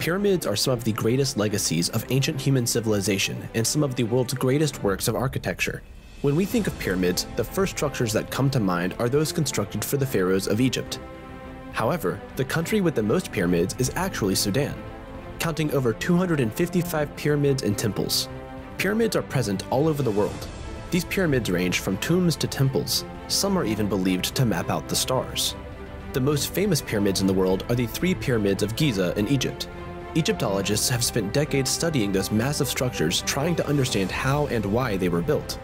Pyramids are some of the greatest legacies of ancient human civilization and some of the world's greatest works of architecture. When we think of pyramids, the first structures that come to mind are those constructed for the pharaohs of Egypt. However, the country with the most pyramids is actually Sudan, counting over 255 pyramids and temples. Pyramids are present all over the world. These pyramids range from tombs to temples. Some are even believed to map out the stars. The most famous pyramids in the world are the three pyramids of Giza in Egypt. Egyptologists have spent decades studying those massive structures trying to understand how and why they were built.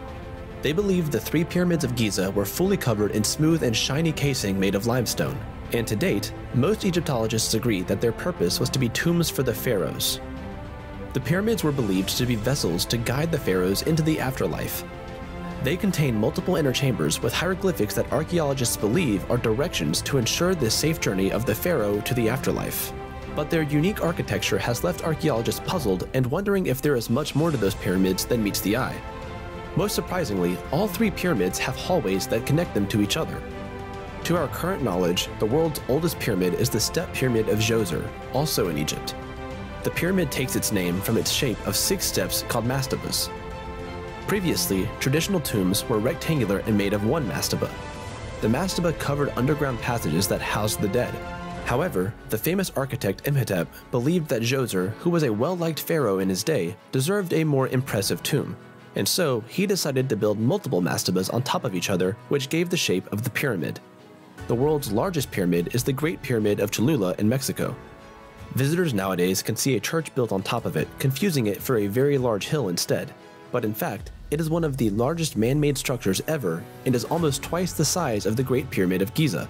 They believe the three pyramids of Giza were fully covered in smooth and shiny casing made of limestone, and to date, most Egyptologists agree that their purpose was to be tombs for the pharaohs. The pyramids were believed to be vessels to guide the pharaohs into the afterlife. They contain multiple inner chambers with hieroglyphics that archaeologists believe are directions to ensure the safe journey of the pharaoh to the afterlife. But their unique architecture has left archaeologists puzzled and wondering if there is much more to those pyramids than meets the eye. Most surprisingly, all three pyramids have hallways that connect them to each other. To our current knowledge, the world's oldest pyramid is the Step Pyramid of Djoser, also in Egypt. The pyramid takes its name from its shape of six steps called mastabas. Previously, traditional tombs were rectangular and made of one mastaba. The mastaba covered underground passages that housed the dead. However, the famous architect Imhotep believed that Djoser, who was a well-liked pharaoh in his day, deserved a more impressive tomb, and so he decided to build multiple mastabas on top of each other, which gave the shape of the pyramid. The world's largest pyramid is the Great Pyramid of Cholula in Mexico. Visitors nowadays can see a church built on top of it, confusing it for a very large hill instead. But in fact, it is one of the largest man-made structures ever and is almost twice the size of the Great Pyramid of Giza.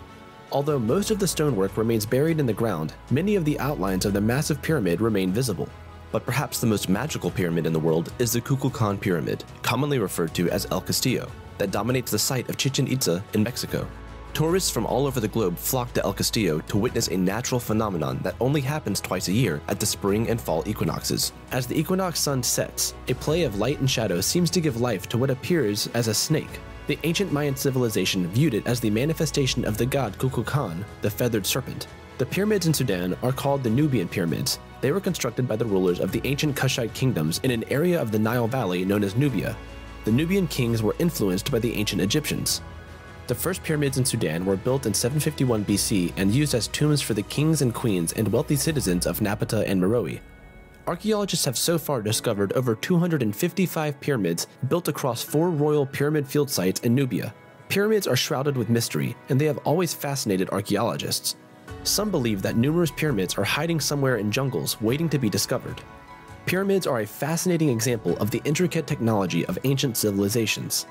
Although most of the stonework remains buried in the ground, many of the outlines of the massive pyramid remain visible. But perhaps the most magical pyramid in the world is the Kukulkan Pyramid, commonly referred to as El Castillo, that dominates the site of Chichen Itza in Mexico. Tourists from all over the globe flock to El Castillo to witness a natural phenomenon that only happens twice a year at the spring and fall equinoxes. As the equinox sun sets, a play of light and shadow seems to give life to what appears as a snake. The ancient Mayan civilization viewed it as the manifestation of the god Kukulkan, the feathered serpent. The pyramids in Sudan are called the Nubian pyramids. They were constructed by the rulers of the ancient Kushite kingdoms in an area of the Nile Valley known as Nubia. The Nubian kings were influenced by the ancient Egyptians. The first pyramids in Sudan were built in 751 BC and used as tombs for the kings and queens and wealthy citizens of Napata and Meroe. Archaeologists have so far discovered over 255 pyramids built across four royal pyramid field sites in Nubia. Pyramids are shrouded with mystery, and they have always fascinated archaeologists. Some believe that numerous pyramids are hiding somewhere in jungles waiting to be discovered. Pyramids are a fascinating example of the intricate technology of ancient civilizations.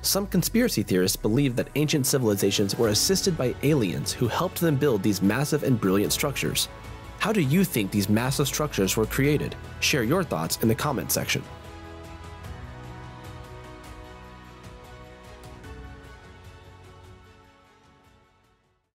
Some conspiracy theorists believe that ancient civilizations were assisted by aliens who helped them build these massive and brilliant structures. How do you think these massive structures were created? Share your thoughts in the comment section.